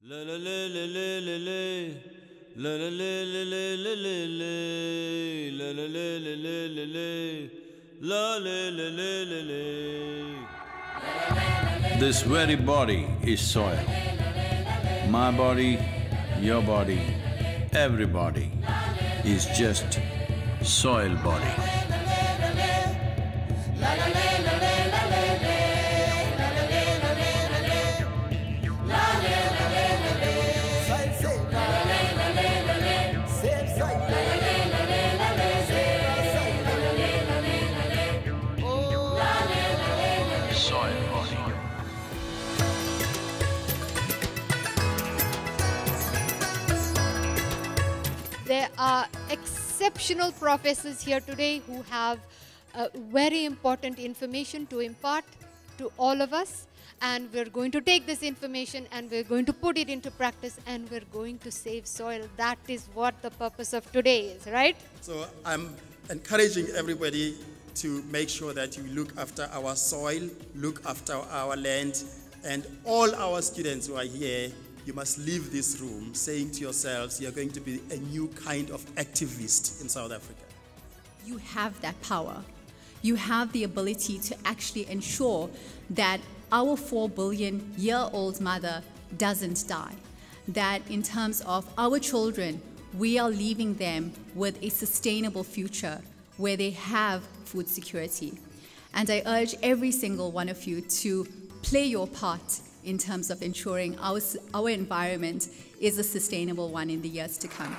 La la la la la la la. La la la la la la la la. La la la la la la. This very body is soil. My body, your body, everybody is just soil body. There are exceptional professors here today who have uh, very important information to impart to all of us. And we're going to take this information and we're going to put it into practice and we're going to save soil. That is what the purpose of today is, right? So I'm encouraging everybody to make sure that you look after our soil, look after our land, and all our students who are here, you must leave this room saying to yourselves, you're going to be a new kind of activist in South Africa. You have that power. You have the ability to actually ensure that our 4 billion year old mother doesn't die. That in terms of our children, we are leaving them with a sustainable future where they have food security. And I urge every single one of you to play your part in terms of ensuring our, our environment is a sustainable one in the years to come.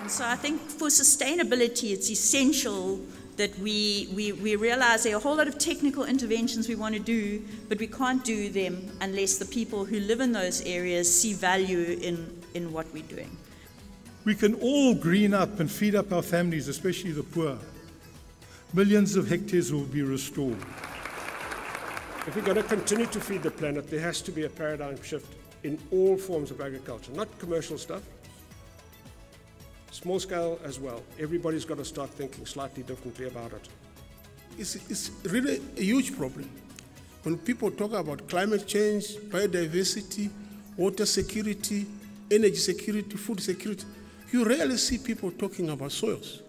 And so I think for sustainability, it's essential that we, we, we realize there are a whole lot of technical interventions we want to do, but we can't do them unless the people who live in those areas see value in, in what we're doing. We can all green up and feed up our families, especially the poor. Millions of hectares will be restored. If we're going to continue to feed the planet, there has to be a paradigm shift in all forms of agriculture, not commercial stuff, small scale as well. Everybody's got to start thinking slightly differently about it. It's, it's really a huge problem. When people talk about climate change, biodiversity, water security, energy security, food security, you rarely see people talking about soils.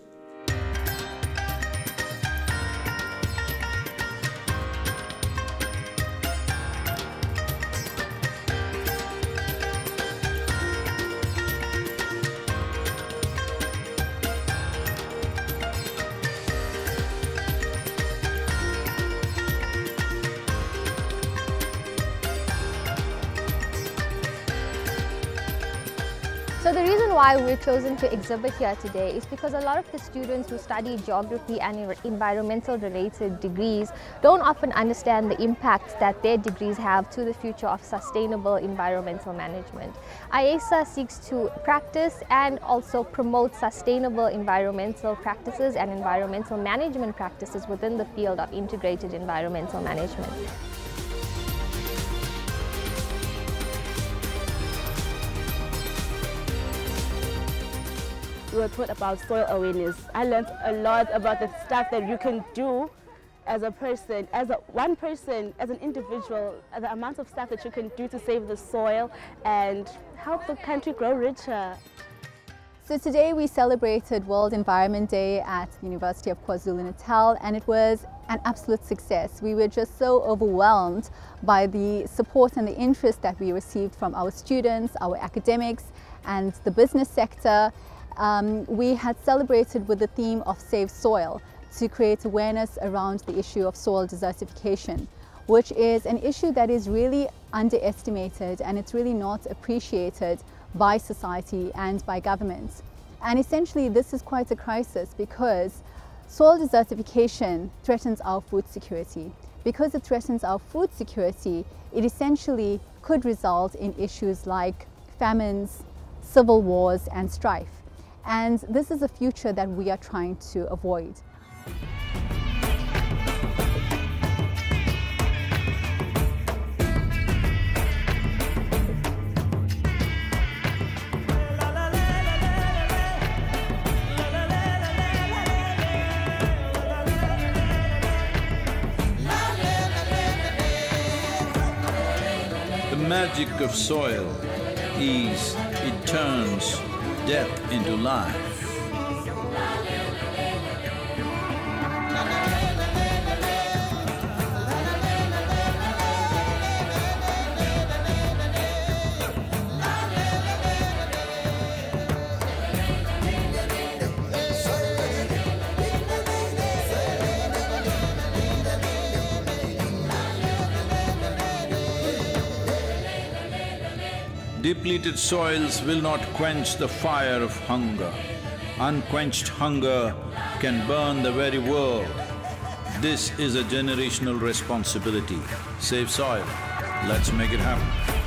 So the reason why we're chosen to exhibit here today is because a lot of the students who study geography and environmental related degrees don't often understand the impact that their degrees have to the future of sustainable environmental management. IASA seeks to practice and also promote sustainable environmental practices and environmental management practices within the field of integrated environmental management. We were taught about soil awareness. I learned a lot about the stuff that you can do as a person, as a, one person, as an individual, the amount of stuff that you can do to save the soil and help the country grow richer. So today we celebrated World Environment Day at the University of KwaZulu-Natal and it was an absolute success. We were just so overwhelmed by the support and the interest that we received from our students, our academics and the business sector. Um, we had celebrated with the theme of Save Soil to create awareness around the issue of soil desertification which is an issue that is really underestimated and it's really not appreciated by society and by governments. And essentially this is quite a crisis because soil desertification threatens our food security. Because it threatens our food security, it essentially could result in issues like famines, civil wars and strife. And this is a future that we are trying to avoid. The magic of soil is it turns death into life. Depleted soils will not quench the fire of hunger. Unquenched hunger can burn the very world. This is a generational responsibility. Save soil, let's make it happen.